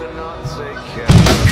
to not take care.